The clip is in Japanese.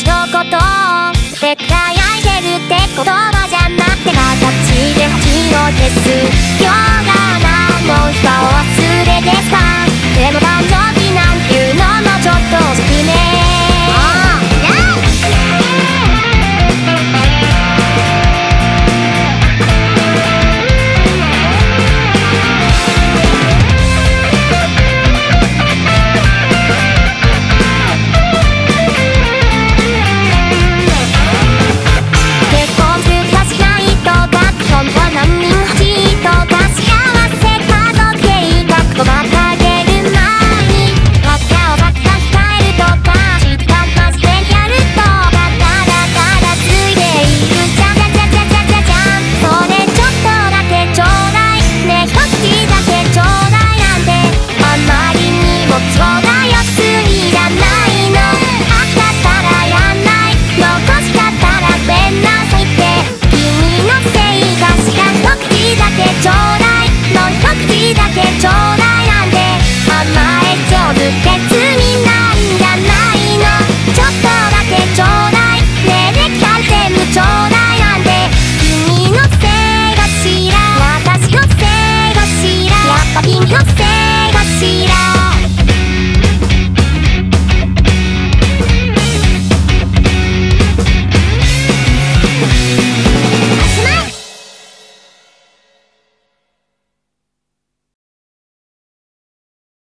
私のことを輝いてるって言葉じゃなくて形で火を消す。